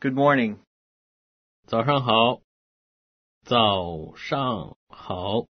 good morning 早上好早上好